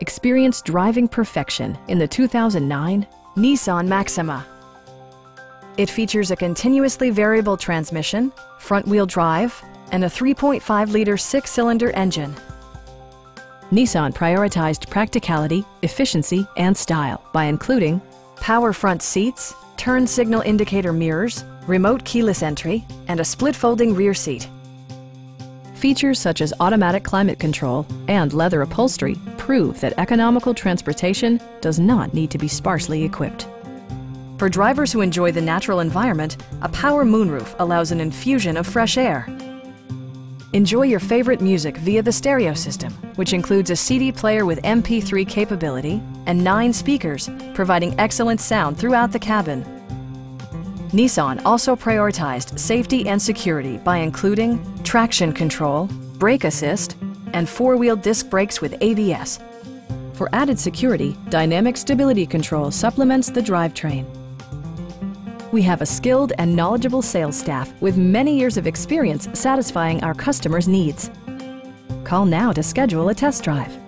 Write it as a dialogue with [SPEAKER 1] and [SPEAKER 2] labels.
[SPEAKER 1] Experience driving perfection in the 2009 Nissan Maxima. It features a continuously variable transmission, front-wheel drive, and a 3.5-liter six-cylinder engine. Nissan prioritized practicality, efficiency, and style by including power front seats, turn signal indicator mirrors, remote keyless entry, and a split folding rear seat. Features such as automatic climate control and leather upholstery prove that economical transportation does not need to be sparsely equipped. For drivers who enjoy the natural environment, a power moonroof allows an infusion of fresh air. Enjoy your favorite music via the stereo system, which includes a CD player with MP3 capability and nine speakers, providing excellent sound throughout the cabin. Nissan also prioritized safety and security by including traction control, brake assist, and four-wheel disc brakes with ABS. For added security, Dynamic Stability Control supplements the drivetrain. We have a skilled and knowledgeable sales staff with many years of experience satisfying our customers' needs. Call now to schedule a test drive.